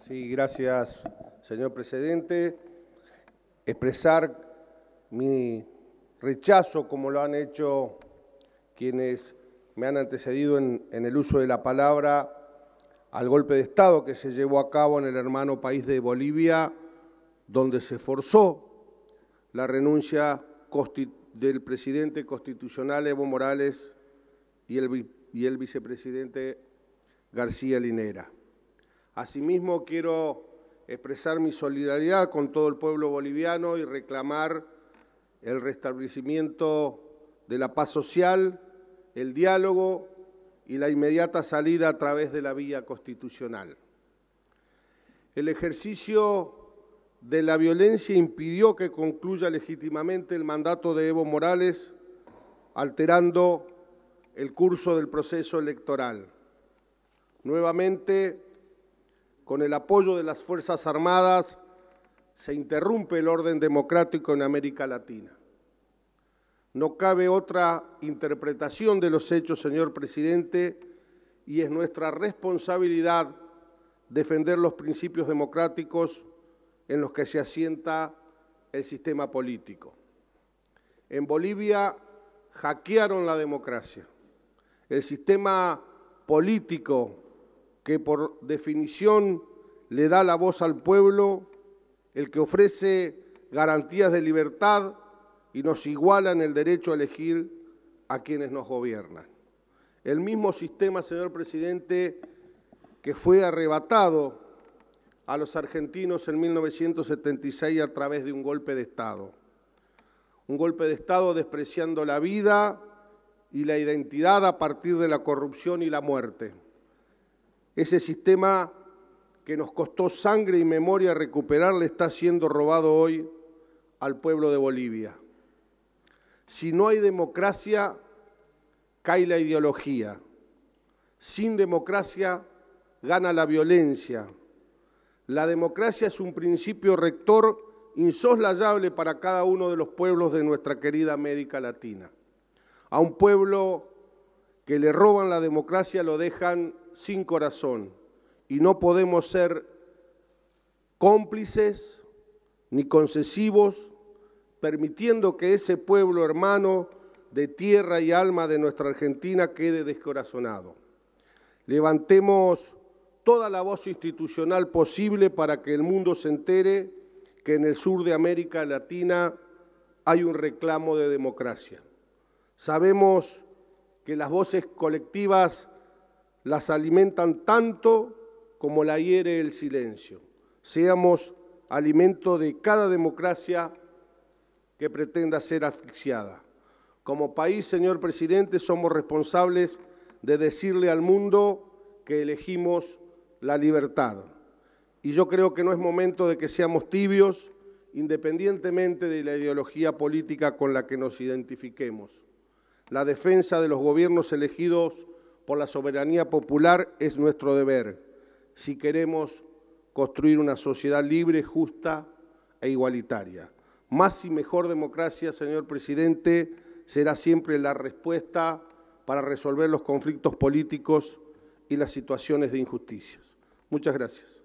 Sí, gracias, señor presidente. Expresar mi rechazo, como lo han hecho quienes me han antecedido en, el uso de la palabra, al golpe de Estado que se llevó a cabo en el hermano país de Bolivia, donde se forzó la renuncia del presidente constitucional Evo Morales y el, y el vicepresidente García Linera. Asimismo, quiero expresar mi solidaridad con todo el pueblo boliviano y reclamar el restablecimiento de la paz social, el diálogo y la inmediata salida a través de la vía constitucional. El ejercicio de la violencia impidió que concluya legítimamente el mandato de Evo Morales, alterando el curso del proceso electoral. Nuevamente, con el apoyo de las Fuerzas Armadas, se interrumpe el orden democrático en América Latina. No cabe otra interpretación de los hechos, señor presidente, y es nuestra responsabilidad defender los principios democráticos en los que se asienta el sistema político. En Bolivia hackearon la democracia. El sistema político que por definición le da la voz al pueblo, el que ofrece garantías de libertad y nos iguala en el derecho a elegir a quienes nos gobiernan. El mismo sistema, señor presidente, que fue arrebatado a los argentinos en 1976 a través de un golpe de Estado. Un golpe de Estado despreciando la vida y la identidad a partir de la corrupción y la muerte ese sistema que nos costó sangre y memoria recuperar le está siendo robado hoy al pueblo de Bolivia. Si no hay democracia, cae la ideología. Sin democracia gana la violencia. La democracia es un principio rector insoslayable para cada uno de los pueblos de nuestra querida América Latina. A un pueblo que le roban la democracia lo dejan sin corazón y no podemos ser cómplices ni concesivos, permitiendo que ese pueblo hermano de tierra y alma de nuestra Argentina quede descorazonado. Levantemos toda la voz institucional posible para que el mundo se entere que en el sur de América Latina hay un reclamo de democracia. Sabemos que las voces colectivas las alimentan tanto como la hiere el silencio. Seamos alimento de cada democracia que pretenda ser asfixiada. Como país, señor presidente, somos responsables de decirle al mundo que elegimos la libertad. Y yo creo que no es momento de que seamos tibios, independientemente de la ideología política con la que nos identifiquemos. La defensa de los gobiernos elegidos por la soberanía popular es nuestro deber si queremos construir una sociedad libre, justa e igualitaria. Más y mejor democracia, señor presidente, será siempre la respuesta para resolver los conflictos políticos y las situaciones de injusticias. Muchas gracias.